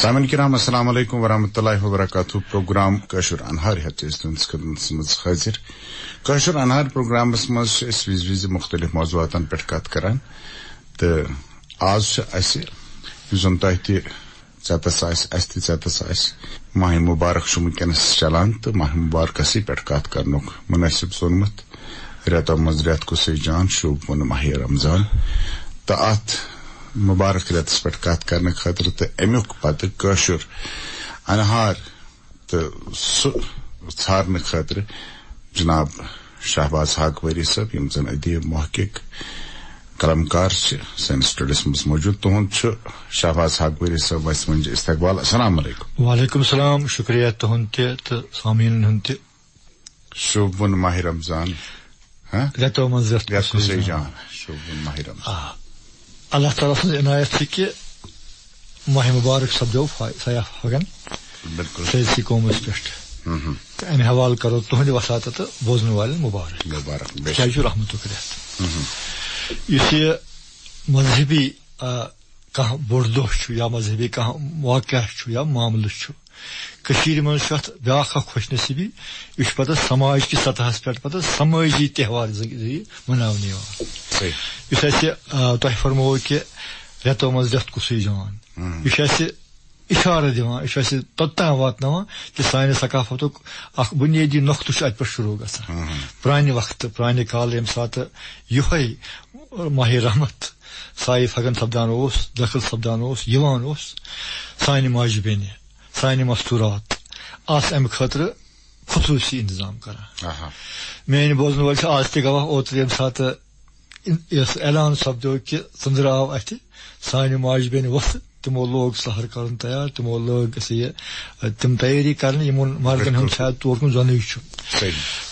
سامن کرام، السلام علیکم ورحمۃ اللہ وبرکاتہ۔ پروگرام کشر انہار تہذیب خدمت مز حاضر کشر انہار پروگرامس مز وز وز مختلف موضوعات پہ کت کران۔ تو آز زن تہ تتس اس تتس ماہ مبارک ونکس چلان تو ماہ مبارکس پہ کت کر مناسب سونمت ریتو مز ریت کس جان شوب ون ماہ رمضان۔ تو ات مبارک ریتس پہ کت کرنے خاطر تو امیک پتہ قشر انہار تو سہ خاطر جناب شہباز حاق وری صاحب یم زن ادیب محقق قلمکار سٲنِس سٹوڈیوس منٛز موجود تہنٛد چھُ شہباز حاق وری صٲب وسہِ منٛز استقبال۔ السلام علیکم۔ وعلیکم السلام شکریہ تہنٛد تہِ تہٕ سامعین ہُنٛد تہِ شوبون ماہ رمضان رٮ۪تو منٛز جان شوبون ماہ رمضان۔ اللہ تعالیٰ سٕنٛز عنایت چھِ کہِ ماہ مبارک سپدیو سیاح فگن سٲرسٕے قومس پٮ۪ٹھ تہٕ امہِ حوالہٕ کرو تُہنٛدِ وساتہٕ تہٕ بوزن والٮ۪ن مُبارک۔ مبارک رحمتُک رٮ۪تھ یُس یہِ مذہبی کانٛہہ بوٚڑ دۄہ چھُ یا مذہبی کانٛہہ واقعہ یا معاملہٕ کٔشیٖرِ اتھ بیاکھ اکھ خۄش نصیٖبی یہِ پتہٕ سماج کِس سطحس پٮ۪ٹھ پتہٕ سمٲجی تہوار ذٔریعہٕ یُس اَسہِ تۄہہِ فرموو کہِ رٮ۪تو منٛز رٮ۪تھ کُسُے جان یہِ چھُ اَسہِ اِشارٕ دِوان یہِ توٚتام واتناوان کہِ سانہِ ثقافتُک اکھ بُنیٲدی چھُ اَتہِ پٮ۪ٹھ شروٗع گژھان پرانہِ وقتہٕ پرانہِ کالہٕ ییٚمہِ ساتہٕ یِہوے ماہہِ رحمت سایہِ فگن سپدان دٲخل سپدان سانہِ ماجہِ بیٚنہِ سانہِ مستوٗرات آسہٕ اَمہِ خٲطرٕ خصوٗصی اِنتظام کران میٲنۍ بوزن وٲلۍ چھِ آز تہِ گواہ اوترٕ ییٚمہِ ساتہٕ یۄس اعلان سپدیو کہِ ژٔنٛدٕر آو اَتھِ سانہِ ماجہِ بیٚنہِ وۄتھٕ تِمو لوگ سہر کرُن تیار تِمو لٲگ یہِ تِم تیٲری کرنہِ یِمن مردن ہُنٛد شاید تور کُن زونٕے چھُ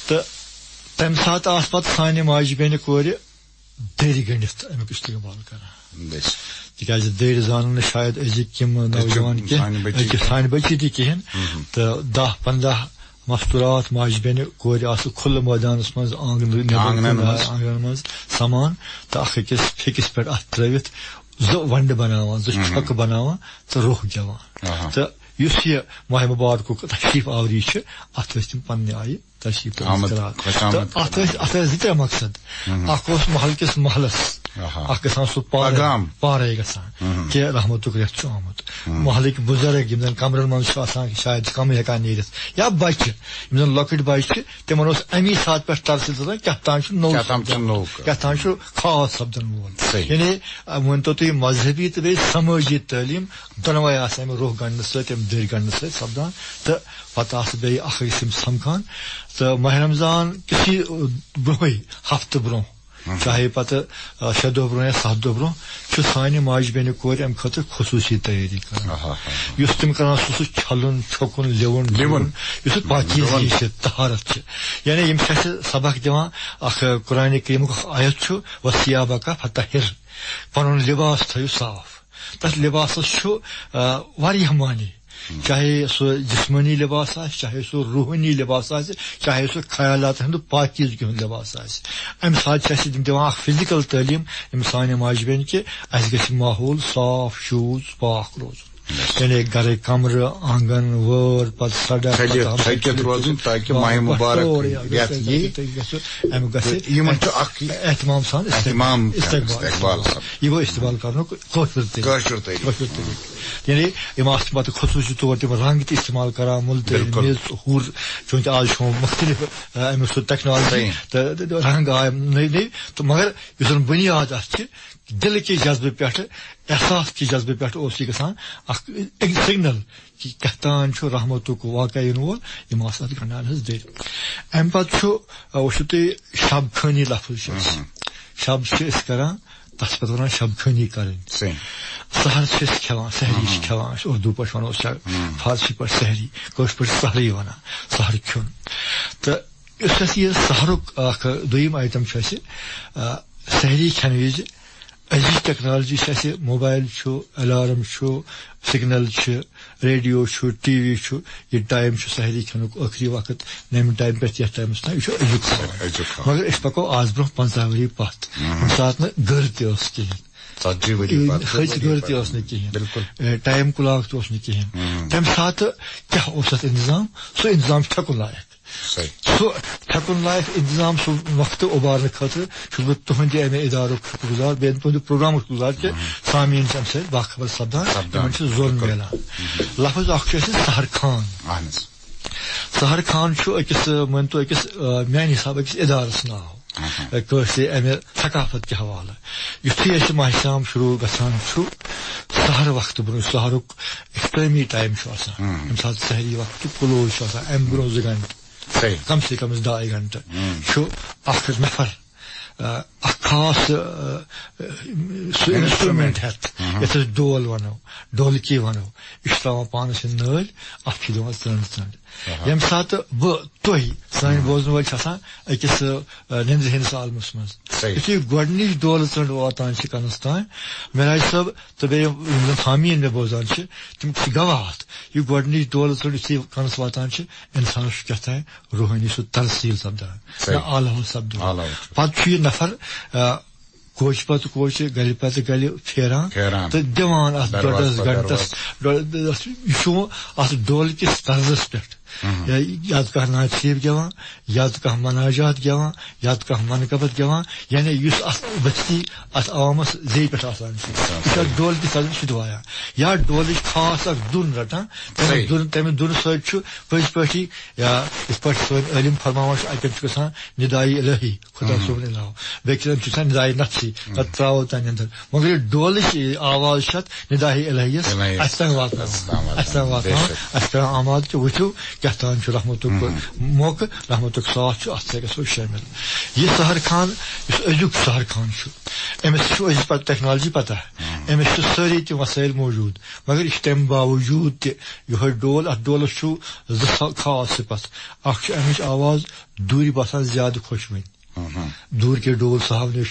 تہٕ تمہِ ساتہٕ آسہٕ پتہٕ سانہِ ماجہِ بیٚنہِ کورِ دٔرِ گٔنڈِتھ امیُک استعمال کران تِکیازِ زانن نہٕ شاید یِم نوجوان سانہِ بچی تہِ کِہینۍ تہٕ دہ پنٛداہ مستوٗرات ماجہِ بیٚنہِ کورِ کھُلہٕ مٲدانس منٛز آنگن منٛز سمان تہٕ اکھ أکِس پھیٚکِس پٮ۪ٹھ اتھ ترٲوِتھ زٕ ونڈٕ بناوان زٕ چھۄکہٕ بناوان تہٕ روٚہ گیوان تہٕ یُس یہِ ماہِ مبارکُک تشریف آوری ٲسۍ تِم پننہِ آیہِ تشریف اتھ ٲسۍ اتھ ٲسۍ زٕ ترٛےٚ مقصد اوس محل کِس محلس پارے گژھان کہِ رحمتُک رٮ۪تھ چھُ آمُت محلٕکۍ بُزرگ یِم زن کمرن آسان شاید چھِ کمٕے ہٮ۪کان نیٖرِتھ یا بچہِ یِم زن لۄکٕٹۍ بچہِ تِمن امی ساتہٕ پٮ۪ٹھ ترسل دَپان چھُ نوٚو کیٛاہ تام چھُ خاص سپدن وول یعنی ؤنۍتو تُہۍ مذہبی تہٕ بیٚیہِ سمٲجی تعلیٖم دۄنوے آسہٕ امہِ روح گنڈنہٕ سۭتۍ امہِ دٔرۍ گنڈنہٕ سۭتۍ سپدان تہٕ پتہٕ یِم سمکھان تہٕ ماہ رمضان کِسی برونٛہٕے ہفتہٕ برونٛہہ چاہے پتہٕ شےٚ دۄہ برونٛہہ یا ستھ دۄہ برونٛہہ چھُ سانہِ ماجہِ بیٚنہِ کورِ امہِ خٲطرٕ خصوٗصی تیٲری کران یُس تِم کران سُہ سُہ چھلُن چھۄکُن لِوُن لِوُن یُس پاکیٖزگی چھِ تہارت چھِ یعنی یِم چھِ اَسہِ سبق دِوان اکھ قرآنہِ کریٖمُک اکھ آیت چھُ وسیابا کا فتحر پنُن لِباس تھٲیِو صاف تتھ لِباسس چھُ واریاہ معنی چاہے سُہ جسمٲنی لِباس آسہِ چاہے سُہ روحٲنی لِباس آسہِ چاہے سُہ خیالات ہُنٛد پاکیٖزگی ہُنٛد لِباس آسہِ اَمہِ ساتہٕ چھِ اَسہِ تِم دِوان اکھ فِزِکل تعلیٖم یِم سانہِ ماجہِ بیٚنہِ کہِ اَسہِ گژھِ ماحول صاف، شوز، پاک روزُن یعنی گرٕکۍ کمرٕ آنگن وٲر پتہٕ سڑک احتمام سان استعمال یہِ کرنُک کٲشُر کٲشُر طریٖقہٕ یعنی پتہٕ خصوٗصی طور تِم رنٛگ تہِ استعمال کران مُلتہٕ میٚژ ہُر چوٗنٛکہِ چھُ مُختٔلِف امیُک سُہ ٹیکنالجی تہٕ رنٛگ آے نٔے نٔے تہٕ مگر زن بُنیاد اتھ دِلہٕ کہِ جذبہٕ پٮ۪ٹھٕ احساس کہِ جذبہٕ پٮ۪ٹھ اوس یہِ گژھان۔ اکھ سِگنل کہِ چھُ رحمتُک واقع یِنہٕ وول یِم آسہٕ اتھ گنڈان دٔرۍ امہِ پتہٕ چھُ وٕچھِو تُہۍ شب خٲنی لفظ شب أسۍ کران چھِ پتہٕ ونان شب خٲنی کرٕنۍ سہر چھِ أسۍ کھٮ۪وان سحری أسۍ اردوٗ پٲٹھۍ ونو فارسی پٲٹھۍ سحری کٲشِر پٲٹھۍ سہرٕے ونان سہر کھیوٚن۔ تہٕ یُس اَسہِ یہِ دوٚیِم آیٹم چھُ اَسہِ سحری کھٮ۪نہٕ وِزِ چھِ اَسہِ موبایل چھُ alarm signal radio T V یہِ ٹایم چھُ سحری کھٮ۪نُک ٲخری وقت نمہِ ٹایمہِ پٮ۪ٹھ یتھ ٹایمس تام یہِ مگر أسۍ پکو آز برونٛہہ پنٛژاہ ؤری پتھ ییٚمہِ ساتہٕ نہٕ گٔر ژتجی ؤری حج گر کہین بالکل۔ ٹائم کلاک تہ کہین تمہ سات کیا اس انتظام؟ سہ انتظام تھکن لائق سہ تھکن لائق انتظام سہ وقت ابارن خاطر بہ تہند امہ ادارک شکر گزار بیٚیہِ تہنٛد پروگرامک گزار کہ سامعین سۭتۍ باخبر سپدان زور میلان لفظ چھُ اَسہِ سہر خان سہر خان مٲنتو أکِس میانہِ حساب أکِس ادارس کٲشرِ امہِ ثقافت کہِ حوالہٕ یُتھُے اَسہِ ماہشام شروع سہر برونٛہہ سہرُک اختٲمی ٹایم چھُ آسان ییٚمہِ ساتہٕ سہری وقتُک کلوز چھُ آسان امہِ برونٛہہ زٕ گنٹہٕ کم سے کم چھُ اکھ نفر خاص سُہ انسٹرومینٹ أسۍ ڈول ونو ڈولکی ونو۔ یہِ تراوان پانس نٲلۍ اتھ دِوان ژنٛڈ ژنٛڈ ییٚمہِ ساتہٕ بہٕ تُہۍ سٲنۍ بوزن آسان أکِس نندرِ ہٕنٛدِس عالمس منٛز یُتھُے گۄڈنِچ دولہٕ ژنٛڈ واتان چھِ کنس تام مہراج صٲب تہٕ بیٚیہِ یِم حامیٖن مےٚ بوزان چھِ تِم چھِ گواہ اتھ یہِ گۄڈنِچ دولہٕ ژنٛڈ یُتھُے کنس واتان چھِ انسانس چھُ کیٛاہ تام روحٲنی سُہ ترسیٖل سپدان عالم سپدان پتہٕ چھُ یہِ نفر کوچ پتہٕ کوچ گلہِ پتہٕ گلہِ پھیران تہٕ دِوان اتھ ڈۄڈس گنٹس یہِ چھُ اتھ ڈولکِس طرزس پٮ۪ٹھ یا تو کہاں ناچیب گیوان یا تو کہاں مناجات گیوان یا تو کہاں منقبت گیوان یعنی اس بستی ات عوامس زی پہ آسان یہ ڈول کی سزا شدوایا یا ڈول خاص اک دن رٹان تمہ دن ست پز پی یا اس پہ سن علم فرماوان اتن گژھان ندائی الہی خدا صبن علاو بیٚکہِ چھُ گژھان ندائی نفسی پتہٕ تراوو تانۍ اندر۔ مگر یہ ڈولٕچ آواز ندائی الہیس اَسہِ تام واتناوان اَسہِ کران آماد کہِ وٕچھِو کیا تان رحمت موقع رحمت ساتھ ات گھو شامل یہ سہر خان اس ازیک سہر خان امس از پتہ ٹیکنالوجی پتہ امس ساری تم وسائل موجود. مگر یہ تمہ باوجود تہ یہ ڈول ات ڈولس خاص صفت اخ امچ آواز دور باسان زیادہ خوشوٕنۍ دور کے ڈول صاحب نے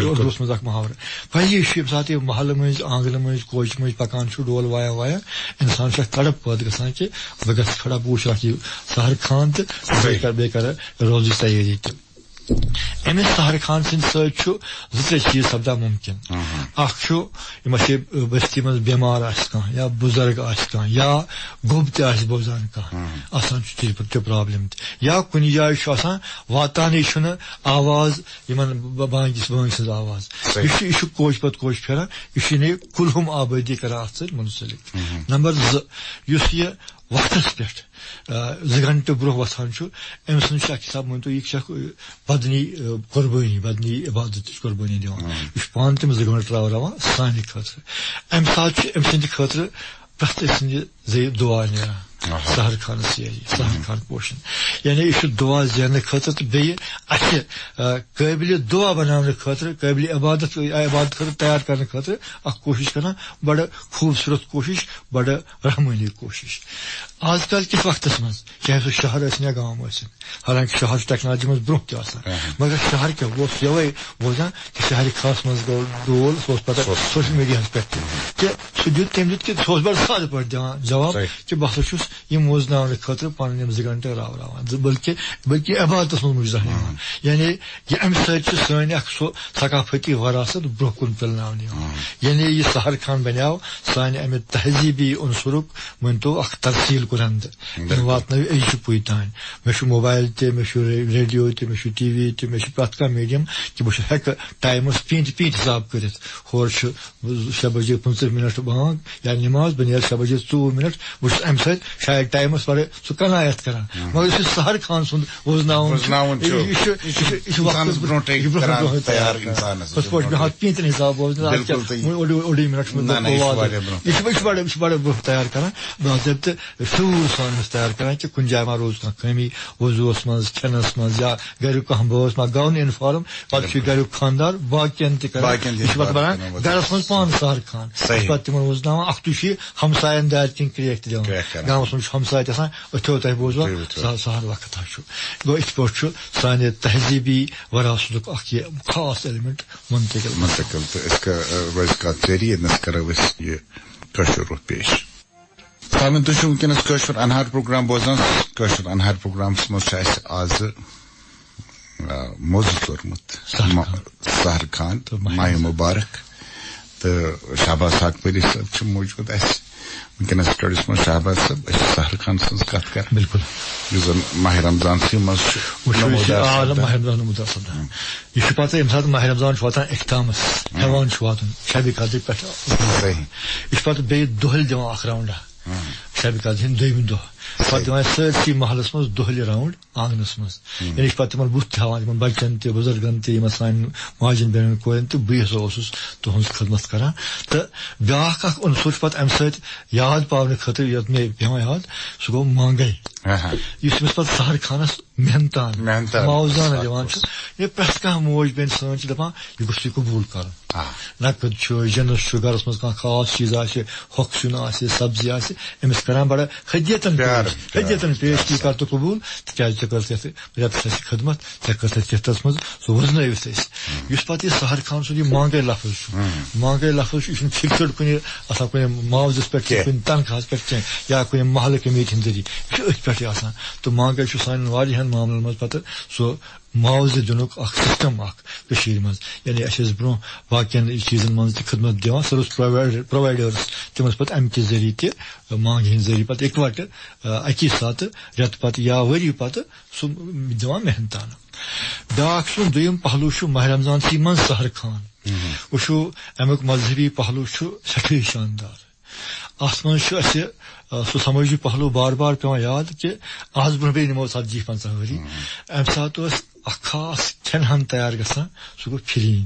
اردو مز محاور پہ یہ سات یہ محلہ مز آنگن مز کوچ مز پکان ڈول وایا وایا انسان تڑپ پد گا کہ بہ گھس کھڑا بہ وچ سہر خان تو بیٚیہِ کَرٕ روزٕچ تیٲری تہِ امس سہر خان سند ست زٕ چیز سپدان ممکن اخ اچھے بستی من بٮ۪مار آہ یا بزرگ آہ یا گوٚب تہِ آسہِ بوزان کانٛہہ آسان چھُ تہِ پرابلم تہِ یا کُنہِ جایہِ چھُ آسان واتانٕے چھُنہٕ آواز یِمن بانگِس بٲنٛگۍ سٕنٛز آواز یہِ چھُ یہِ چھُ کوچ پتہٕ کوچ پھیران یہِ چھُ یعنی کُلہُم آبٲدی کران اتھ سۭتۍ منسلک نمبر زٕ یُس یہِ وقتس پٮ۪ٹھ زٕ گنٹہٕ برونٛہہ وۄتھان چھُ أمۍ سٕنٛز چھِ اکھ حساب مٲنتو یہِ چھِ اکھ بدنی قۄربٲنی بدنی عبادتٕچ قۄربٲنی دِوان۔ یہِ چھُ پانہٕ تِم زٕ گنٹہٕ تراوناوان سانہِ خٲطرٕ۔ امہِ ساتہٕ چھُ أمۍ سٕنٛدِ خٲطرٕ پرٛٮ۪تھ سٕنٛدِ دُعا نیران۔ سہر خانس یہِ سہر خان پوشن یعنی یہِ دُعا زینہٕ خٲطرٕ تہٕ بیٚیہِ اَسہِ قٲبلہِ دُعا بناونہٕ خٲطرٕ قٲبلہِ عبادت عبادت خٲطرٕ تیار کرنہٕ خٲطرٕ اکھ کوٗشش کران بڑٕ خوٗبصوٗرت کوٗشش بڑٕ رحمٲنی کوٗشش آز کل کس وقت من چاہے سہ شہر ٲسِن یا گام ٲسِن حالانکہ شہر ٹیکنالوجی من برونٛہہ تہِ آسان مگر شہر کیا بہٕ اوسُس یوے بوزان کہ شہر خاص مز گوٚو ڈول سُہ اوس پتہ سوشل میڈیاہس پٮ۪ٹھ تہِ سُہ دیُت تٔمۍ دیُت کہِ سُہ اوس بڑٕ سادٕ پٲٹھۍ دِوان جواب کہِ بہٕ ہسا چھُس یِم موزناونہٕ خٲطرٕ پنٕنۍ یِم زٕ گنٹہٕ راوراوان بلکہِ بلکہِ عبادتس منٛز مُجرا یِوان یعنی یہِ امہِ سۭتۍ چھُ سٲنۍ اکھ سُہ ثقافتی وراثت برونٛہہ کُن پِلناونہٕ یِوان یعنی یہِ سہر خان بنیو سانہِ امہِ تہذیٖبی عنصرُک مٲنتو اکھ ترسیٖل کُرند۔ تم واتن أزچہِ پُے تانۍ مےٚ چھُ موبایل تہِ مےٚ چھُ ریڈیو تہِ مےٚ چھُ ٹی وی تہِ مےٚ چھُ پرٛٮ۪تھ کانٛہہ میٖڈیم کہِ بہٕ ہٮ۪کہٕ ٹایمس پیٖنتہِ پیٖنتہِ حساب کٔرِتھ ہورٕ چھُ شےٚ بجے پٕنٛژٕ منٹ بانگ یا نماز بہٕ نیرٕ شےٚ بجے ژوٚوُہ منٹ بہٕ چھُس امہِ سۭتۍ شاید ٹایمس بڑٕ سُہ کنایت کران مگر یہِ سہر خان سُنٛد ہاتھ پیٖنتٮ۪ن حساب اوٚڑُے منٹ یہِ چھُ بڑٕ یہِ چھُ بڑٕ برونٛہہ تیار کران باضٲبطہٕ شوٗر سان تیار کران کہ کن جائے ما روز کھانا کمی وضوس من کھینس من یا گریک کھانا بوس ما گو انفارم پتہ گریک خاندار باقین تہ بنان گرس من پان سہر خان پتہ تمن وزن اخ تھی ہمساین دار کن کریک تہ دان آسان اتھو تہ بوزوا سہر وقت گو ات پہ سانہ تہذیبی وراثت اخ یہ خاص ایلیمنٹ منتقل منتقل تو ذریعہ کرو یہ پیش سامن تھی ونکس انہار پروگرام بوزان انہار پروگرامس مز آز موضوع کورمت سہر خان ماہ مبارک تو شہباز اکبری صاحب موجود اس ونکس سٹڈیس من شہباز صاحب سہر خان سن کت کر۔ بالکل۔ زن ماہ رمضان سی عالم ماہ رمضان یہ پتہ یم سات ماہ رمضان واتان اختتامس ہیوان واتن شب قدر پہ یہ پتہ بیٚیہِ دۄہلہِ دِوان اکھ راؤنڈا قدر ہند دویمہِ دۄہ پتہ دِوان سٲرسٕے محلس منٛز دۄہلہِ راؤنڈ آنگنس منٛز یعنی پتہٕ تِمن بُتھ تھاوان تِمن بچن تہِ بُزرگن تہِ یِمن سانہِ ماجن بیٚنٮ۪ن کورٮ۪ن تہٕ بہٕ ہسا اوسُس تُہنٛز خدمت کران تہٕ بیاکھ اکھ عنصر چھُ پتہٕ امہِ سۭتۍ یاد پاونہٕ خٲطرٕ یتھ مےٚ پیوان یاد سُہ گوٚو مانگے یُس أمِس پتہٕ سہر خانس محنتان معاوضانہ دِوان چھُ یہِ پرٛٮ۪تھ کانٛہہ موج بیٚنہِ سٲنۍ چھِ دپان یہِ گوٚژھ تُہۍ قبوٗل کرُن نقد چھُ جنس چھُ گرس منٛز کانٛہہ خاص چیٖز آسہِ ہۄکھ سیُن آسہِ سبزی آسہِ أمِس کران بڑٕ حدیتن حدیتن پیش تی کر تو قبوٗل؟ تِکیازِ ژےٚ خدمت ژےٚ اَسہِ یتھس منٛز سُہ أسۍ یُس پتہٕ یہِ سہر خان سُنٛد یہِ مانگے لفظ چھُ مانگے لفظ چھُ یہِ چھُنہٕ فِکسٕڈ کُنہِ آسان کُنہِ معاوضس پٮ۪ٹھ کینٛہہ کُنہِ تنخواہس پٮ۪ٹھ کینٛہہ یا کُنہِ محلہٕ کمیٹی ہٕنٛدِ ذٔریعہٕ یہِ چھُ أتھۍ پٮ۪ٹھٕے آسان. تہٕ مانگے چھُ سانٮ۪ن واریاہن معاملن منٛز پتہٕ سُہ معاوضہٕ دِنُک سسٹم منٛز. یعنی اَسہِ ٲسۍ برونٛہہ باقین چیٖزن تہِ خدمت دِوان سٔروِس پرووایڈٲرٕس تِم پتہٕ امہِ کہِ ذٔریعہٕ تہِ مانگہِ ہٕنٛدۍ ذٔریعہٕ پتہٕ اِکوٹہٕ اکی ساتہٕ رٮ۪تہٕ پتہٕ یا ؤری پتہٕ سُہ دِوان محنتانہٕ بیاکھ سُنٛد دوٚیُم پہلوٗ چھُ ماہ رمضان سی منٛز سہر خان وٕچھو امیُک مذہبی پہلوٗ چھُ سٮ۪ٹھٕے شاندار. اتھ منٛز چھُ اسہِ سُہ سمٲجی پہلوٗ بار بار پیوان یاد کہِ آز برونٛہہ بیٚیہِ نِمو ژتجی پنٛژاہ ؤری امہِ ساتہٕ اوس کھٮ۪ن ہن تیار گژھان سُہ گوٚو پھِریٖن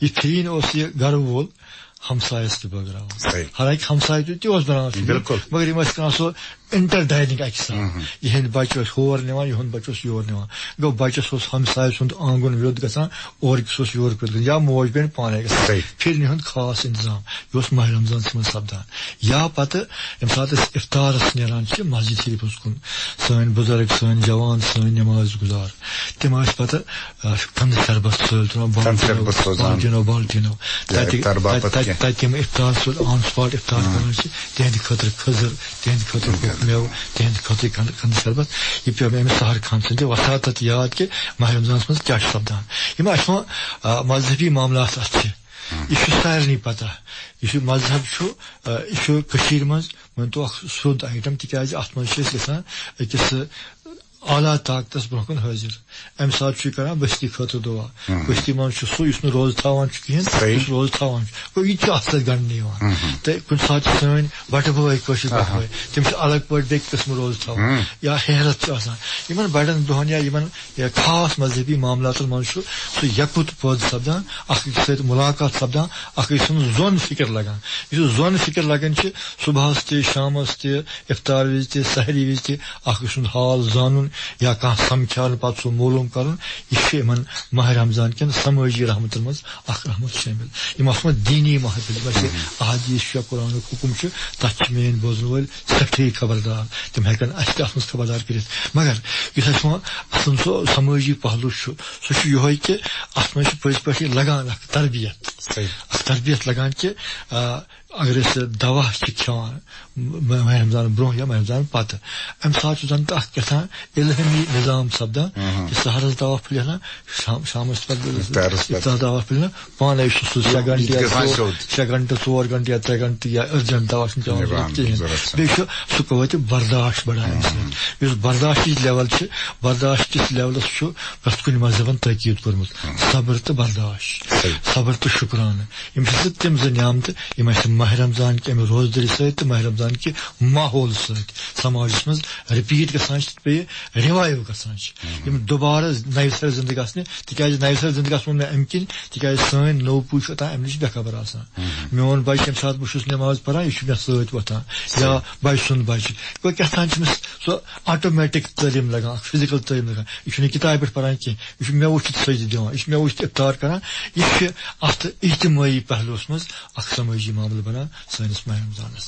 یہِ پھِریٖن اوس یہِ گرٕ وول ہمسایس تہِ بٲگراوان حالانکہِ ہمساے تہِ تہِ اوس بناوان مگر یِم ٲسۍ کران سُہ انٹر ڈایننگ اکہِ ساتہٕ یِہنٛدۍ بچہِ ہور نِوان یِہُنٛد بچہِ یور نِوان گوٚو بچس اوس ہمساے سُنٛد آنگُن ویوٚد گژھان اورکِس اوس یورٕ پیوٚت یا موج بیٚنہِ پانے گژھان پھِرنہِ ہُنٛد خاص انتظام۔ یہِ اوس ماہ رمضانس منٛز سپدان یا پتہٕ ییٚمہِ ساتہٕ أسۍ اِفتارس نیران چھِ مسجد شریٖفس کُن۔ سٲنۍ بُزرگ سٲنۍ جوان سٲنۍ نٮ۪ماز گُزار۔ تِم پتہٕ کنٛدٕ شربت بالٹیٖنو بالٹیٖنو تِم اِفتار سۭتۍ آن سپاٹ اِفتار کران تِہنٛدِ خٲطرٕ کھٔزٕر تِہنٛدِ خٲطرٕ میوٕ تِہنٛدِ خٲطرٕ کنٛدٕ شربت یہِ پیوٚو مےٚ أمِس سہر خان سٕنٛدِ وساتت یاد کہِ ماہ رمضانس منٛز کیاہ چھُ سپدان یِم اَسہِ وۄنۍ مذہبی معاملات اتھ چھِ یہِ چھُ سارنٕے پتہ یُس یہِ مذہب چھُ یہِ چھُ کٔشیٖر منٛز مٲنتو اکھ سیوٚد آیٹم تِکیازِ اتھ منٛز چھِ أسۍ گژھان أکِس اعلیٰ طاقتس برونٛہہ کُن حٲضِر امہِ یہِ کران بستی خٲطرٕ دعا بستی چھُ سُہ نہٕ روزٕ کِہینۍ یُس روزٕ چھُ گوٚو یہِ اَتھ تہٕ کُنہِ ساتہٕ چھِ سٲنۍ بٹہٕ بٲے کٲشِر بٹہٕ بٲے تِم الگ پٲٹھۍ بیٚکہِ قٕسمہٕ روزٕ تھاوان یا آسان یِمن بڑٮ۪ن دۄہن یا خاص مذہبی معاملاتن منٛز چھُ سُہ یکُت پٲدٕ سپدان أکِس سۭتۍ مُلاقات سپدان أکۍ سُنٛد زوٚن فِکر لگان یُس زوٚن فِکر لگان چھِ صبحس تہِ شامس تہِ اِفتار وِزِ تہِ سحری وِزِ تہِ أکۍ سُنٛد حال زانُن یا کانٛہہ سمکھان پتہٕ سُہ معلوٗم کرُن یہِ ماہ رمضان کٮ۪ن سمٲجی رحمتن منٛز اکھ رحمت اتھ منٛز دیٖنی محفِل اَسہِ احادیٖث یا قرآنُک حُکُم چھِ میٲنۍ بوزن وٲلۍ سٮ۪ٹھٕے خبردار. تِم تہِ اتھ منٛز خبردار کٔرِتھ مگر وۄنۍ اَتھ سُہ سمٲجی پہلوٗ سُہ یِہوے کہِ منٛز چھُ پٔزۍ پٲٹھۍ لگان اکھ تربیت. اکھ تربیت لگان کہِ اگر دوا چھِ کھٮ۪وان ماہ رمضان برونٛہہ یا ماہ رمضان پتہٕ امہِ ساتہٕ چھُ زن اکھ کیٛاہ علمی نظام سپدان کہِ سہرس دوا پھٕلٮ۪نا شامس پتہٕ دوا پھٕلٮ۪نا پانے سُہ شےٚ گنٹہٕ شےٚ گنٹہٕ ژور گنٹہٕ یا ترٛےٚ گنٹہٕ یا أرجنٹ دوا چھُنہٕ پیوان کِہینۍ بیٚیہِ سُہ قوتہِ برداشت بڑان امہِ سۭتۍ یُس برداشتٕچ لیول چھِ برداشتکِس لیولس پرٛٮ۪تھ کُنہِ مذہبن تٲکیٖد کوٚرمُت صبر تہٕ برداشت۔ صبر تہٕ شُکرانہٕ یِم چھِ تِم زٕ نعمتہٕ یِم اَسہِ ماہ رمضان کہِ اَمہِ روزدٔری تہٕ ماہ رمضان کہِ ماحول سۭتۍ سماجس منٛز رِپیٖٹ تہٕ بیٚیہِ رِوایو یِم دُبارٕ نوِ سر زندگی گژھنہِ تِکیازِ نوِ سر زندگی گژھُن مےٚ اَمہِ کِنۍ تِکیازِ سٲنۍ نوٚو پُے چھُ اوٚتان اَمہِ نِش بے خبر میون بچہِ ییٚمہِ ساتہٕ بہٕ چھُس نٮ۪ماز پران یہِ مےٚ سۭتۍ وۄتھان یا بچہِ سُنٛد بچہِ چھُ أمِس سُہ آٹومیٹِک تعلیٖم لگان فِزِکل تعلیٖم لگان یہِ پران کینٛہہ یہِ چھُ مےٚ وٕچھِتھ سۭتۍ دِوان یہِ مےٚ وٕچھِتھ اِفتار کران یہِ چھِ اتھ اجتمٲعی پہلوٗوس منٛز اکھ سمٲجی معاملہٕ بنان سٲنِس ماہ رمضانس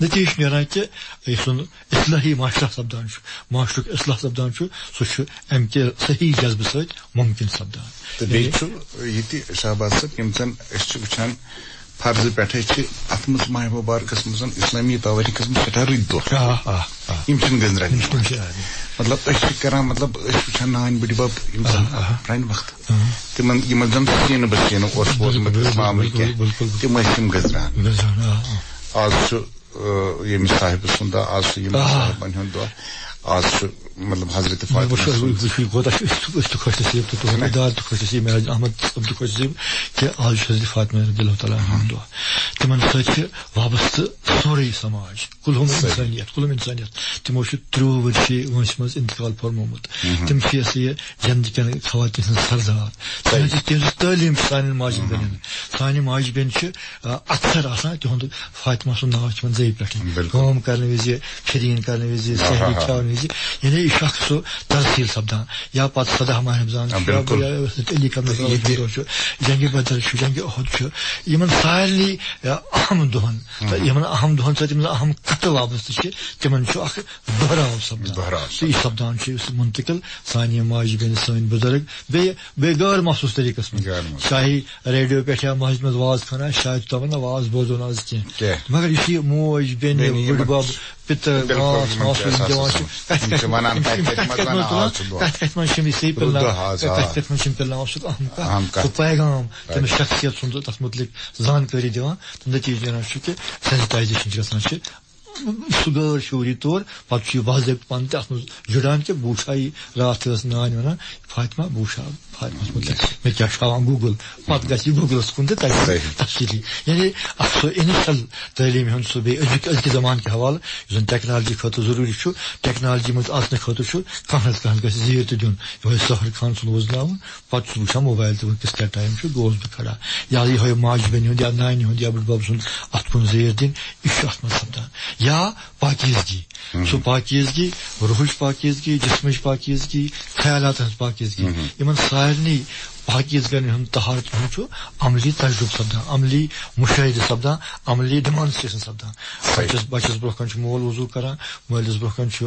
نتیجہِ چھُ نیران کہِ یُس سُنٛد اصلٲحی معاشرہ سپدان چھُ معاشرُک اصلاح سپدان چھُ سُہ چھُ امہِ کہِ صحیح جذبہٕ سۭتۍ مُمکِن سپدان تہٕ بیٚیہِ چھُ یہِ تہِ شہباز صٲب یِم زن أسۍ چھِ وٕچھان فرض اَتھ منٛز ماہِ مُبارکس منٛز اِسلامی تواریٖخس منٛز سٮ۪ٹھاہ رٕتۍ دۄہ یِم گٔنٛزران مطلب کران مطلب نانۍ بٕڈِ یِم زن پرانہِ وقتہٕ تِمن یِمن زن سیٖنہٕ بسیٖنہٕ اوس بوٗزمُت اِسلامٕے کینٛہہ تِم تِم گٔنٛزران آز چھُ ییٚمِس صاحبہٕ سُنٛد دۄہ آز چھُ یِمن صاحبن ہُنٛد دۄہ آز چھُ مطلب حضرت خوش نصیب احمد صٲب تہِ خوش نصیب کہِ آز چھُ حضرت فاطمہ رضی اللہ تعالیٰ ہُنٛد دۄہ تِمن سۭتۍ چھِ وابستہٕ سورُے سماج کُلہُم اِنسٲنیت کُلہُم اِنسٲنیت تِمو تٕرٛہ ؤرشہِ وٲنٛسہِ منٛز انتقال فرمومُت تِم چھِ یہِ یہِ جنتہٕ کٮ۪ن خواتین ہٕنٛز سردار. تِہنٛز تعلیٖم چھِ سانٮ۪ن ماجہِ بیٚنٮ۪ن سانہِ ماجہِ بیٚنہِ چھِ اکثر آسان تِہُنٛد فاطمہ سُنٛد ناو چھُ تِمن زیٚیہِ پٮ۪ٹھٕے کٲم کرنہٕ وِزِ فِریٖن کرنہٕ وِزِ سہری کھیاونہٕ وِزِ یعنی یہِ چھُ اکھ سُہ ترسیٖل سپدان. یا پتہٕ سداہ ماہ رمضان علی چھُ جنگہِ بدر چھُ جنگہِ عہد چھُ. یِمن سارنٕے اہم دۄہن یِمن اہم دۄہن سۭتۍ یِم زن اہم کتھٕ وابستہٕ چھِ تِمن چھُ اکھ دۄہراو سپدان تہٕ یہِ سپدان چھُ منتقل سانہِ ماجہِ بیٚنہِ سٲنۍ بُزرگ۔ بیٚیہِ بیٚیہِ غٲر طٔریٖقس منٛز چاہے ریڈیو پٮ۪ٹھ یا مسجد منٛز واز خانہ شاید دپان نہ واز بوزو نہٕ آز کینٛہہ مگر یُس یہِ موج بیٚنہِ بٕڈِ بب bitta hozir jamoatchi man taklifman kimisi bilan taklifman bilan oshud bu payg'am tunda shaxsiyat shunda tasmutlik zan ko'radigan tunda tejana shuki sanitization жасанчи سوگر شوری طور پتشی واضح پانتے جڑان کے بوشائی رات نان فاطمہ بوشا گوٗگل پتہٕ گژھِ یہِ گوٗگلس کُن تہٕ تتہِ تفصیٖلی یعنی اکھ سُہ اِنِشل تعلیٖم ہُنٛد بیٚیہِ أزیُک أزکہِ زمانہٕ کہِ حوالہٕ یُس زن ٹیکنالجی خٲطرٕ ضروٗری اژنہٕ خٲطرٕ چھُ کانٛہہ نتہٕ کانٛہہ گژھِ زیٖر تہِ دیُن یِہوے سہر خان سُنٛد وُزناوُن پتہٕ چھُس وٕچھان موبایل تہِ وٕنکیٚس کیاہ ٹایم چھُ گوٚوس بہٕ کھڑا یا یِہوے ماجہِ بیٚنہِ ہُنٛد یا نانہِ ہُنٛد یا بٕڈبب سُنٛد اتھ کُن زیٖر دِنۍ یہِ چھُ اتھ منٛز سپدان یا پاکیٖزگی سُہ پاکیٖزگی روحٕچ پاکیٖزگی جسمٕچ پاکیٖزگی خیالات ہٕنٛز پاکیٖزگی یِمن سارنٕے پاکیٖزگن ہُنٛد تہارت ہُنٛد چھُ عملی تجرُبہٕ سپدان عملی مُشٲہدٕ سپدان عملی ڈیمانسٹریشن سپدان بچس بچس برونٛہہ کنہِ چھُ مول وضوٗ کران مٲلِس برونٛہہ کنہِ چھُ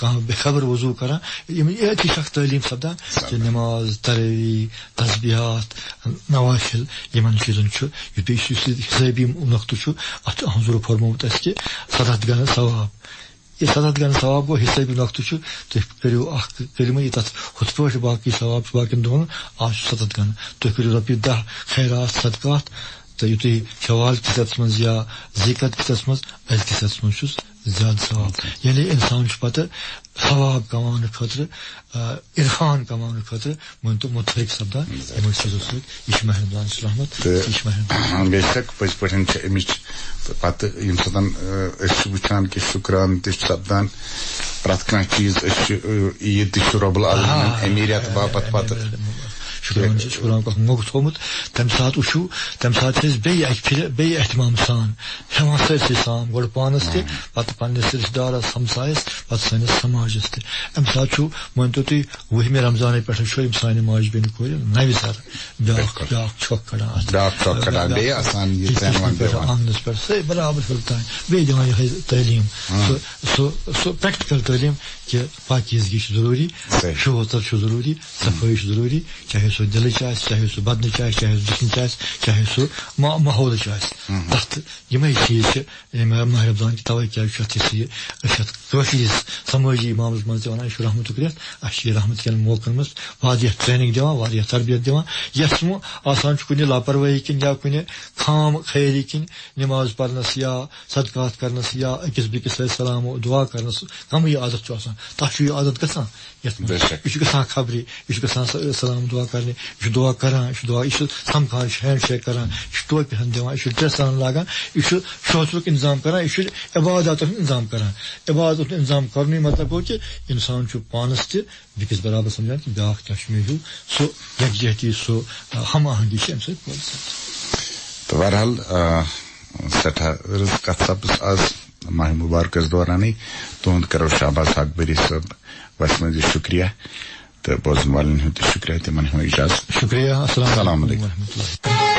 کانٛہہ بے خبر وضوٗ کران یِم یٲتی چھِ اکھ تعلیٖم سپدان کہِ نٮ۪ماز ترٲوی تسبیہات نوافل یِمن چیٖزن چھُ بیٚیہِ یُس حِسٲبی نۄقطہٕ چھُ اتھ چھُ حضوٗر فرمومُت اَسہِ کہِ سدتھ گنہٕ ثواب یہ سدتھ گن ثواب گو حِسٲبی نقطہ تھی تُہۍ کرو تس کٔرِو پہ باقی ثواب باقی باقین آج ستھ گن تھی کرو روپیے دہ خیرات، صدقات، تو یہ تُہۍ شوال کِسس مز یا زیٖکت کِسس مز أزکِس رٮ۪تس منٛز ثواب۔ یعنی انسان پتہ ثواب کماونہٕ خٲطرٕ عرفان کماونہٕ خٲطرٕ مٲنتو مُتحرک سپدان یِمو چیٖزو سۭتۍ یہِ چھُ مہربان سلامت یہِ چھُ مہربان بے شک پٔزۍ پٲٹھۍ چھِ امِچ پتہٕ ییٚمہِ ساتہن أسۍ چھِ وٕچھان کہِ شُکران تہِ چھُ سپدان پرٛٮ۪تھ کانٛہہ چیٖز أسۍ چھِ عیٖد تہِ چھُ رۄبل عالمیٖن امی رٮ۪تہٕ باپتھ پتہٕ شُکران شُکران کانٛہہ موقعہٕ تھوٚومُت تَمہِ ساتہٕ وٕچھو تَمہِ ساتہٕ چھِ أسۍ بیٚیہِ اَکہِ پھِرِ بیٚیہِ احتِمام سان ہٮ۪وان سٲرسٕے سام گۄڈٕ پانَس تہِ پَتہٕ پنٛنِس رِشتہٕ دارَس ہمسایَس پَتہٕ سٲنِس سماجَس تہِ اَمہِ ساتہٕ چھُ مٲنتو تُہۍ وُہمہِ رمضانٕے پٮ۪ٹھ چھُ یِم سانہِ ماجہِ بیٚنہِ کورِ نَوِ سَر بیٛاکھ بیٛاکھ چھۄکھ کَڑان آنٛگنَس پٮ۪ٹھ سٲری برابر ہیوٚر تانۍ بیٚیہِ دِوان یِہوٚے تعلیٖم سُہ سُہ سُہ پرٛٮ۪کٹِکَل تعلیٖم کہِ پاکیٖزگی چھِ ضروٗری شوتر چھُ ضروٗری صفٲیی چھِ ضروٗری چاہے سُہ دِلٕچ آسہِ چاہے سُہ بدنٕچ آسہِ چاہے سُہ جسمٕچ آسہِ چاہے سُہ ماحولٕچ آسہِ تَتھ یِمے چیٖز چھِ ماہ رمضان کہِ تَوے کیازِ چھُ اَتھ یُس یہِ أسۍ اَتھ کٲشرِس سمٲجی اِمامَس منٛز تہِ وَنان یہِ چھُ رحمتُک رٮ۪تھ اَسہِ چھِ یہِ رحمت کٮ۪ن موقعن منٛز۔ واریاہ ٹرٛینِنٛگ دِوان واریاہ تربیت دِوان یَتھ وۄنۍ آسان چھُ کُنہِ لاپروٲہی کِنۍ یا کُنہِ خام خیری کِنۍ نٮ۪ماز پرنَس یا صدقات کرنَس یا أکِس بیٚکِس سۭتۍ سلام دُعا کرنَس کَمٕے عادت چھُ آسان۔ تَتھ چھُ یہِ عادت گژھان یَتھ منٛز یہِ چھُ گژھان خبرِ یہِ چھُ گژھان سلام دُعا کرنہِ یہِ چھُ دُعا کران یہِ چھُ دُعا یہِ چھُ شیک کران یہِ چھُ ٹوپہِ ہن دِوان یہِ چھُ ڈرٛٮ۪س لاگان یہِ چھُ شوژرُک اِنتظام کران یہِ چھُ عبادتُک اِنتظام کران۔ عبادت ہُنٛد اِنتظام کرنُے مطلب گوٚو کہِ اِنسان چھُ پانَس تہِ بیٚکِس برابر سَمجان کہِ بیٛاکھ کیٛاہ چھُ مےٚ ہیوٗ سُہ یکجہتی سُہ ہم آہنگی چھِ اَمہِ سۭتۍ پٲدٕ تہٕ بہرحال سٮ۪ٹھاہ رٕژ کَتھ سپٕز آز ماہِ مُبارکَس دورانٕے تُہُنٛد کَرو شہباز اکبری صٲب وَسہِ منٛز یہِ تہٕ بوزن والٮ۪ن ہُنٛد تہِ شُکریہ تِمن ہُنٛد اِجازت شُکریہ السلام علیکُم